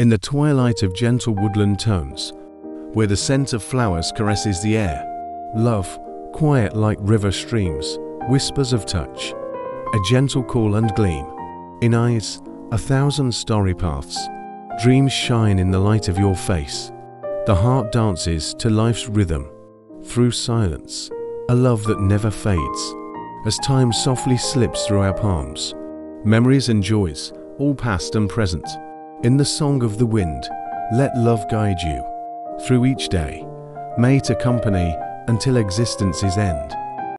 In the twilight of gentle woodland tones, where the scent of flowers caresses the air, love, quiet like river streams, whispers of touch, a gentle call and gleam. In eyes, a thousand starry paths, dreams shine in the light of your face. The heart dances to life's rhythm, through silence, a love that never fades. As time softly slips through our palms, memories and joys, all past and present. In the song of the wind, let love guide you through each day, may it accompany until existence's end.